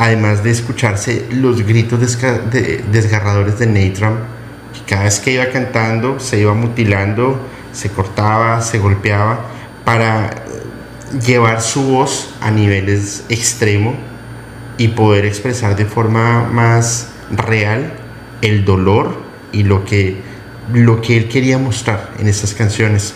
además de escucharse los gritos desgarradores de Natram, que cada vez que iba cantando se iba mutilando, se cortaba, se golpeaba, para llevar su voz a niveles extremos y poder expresar de forma más real el dolor y lo que, lo que él quería mostrar en estas canciones.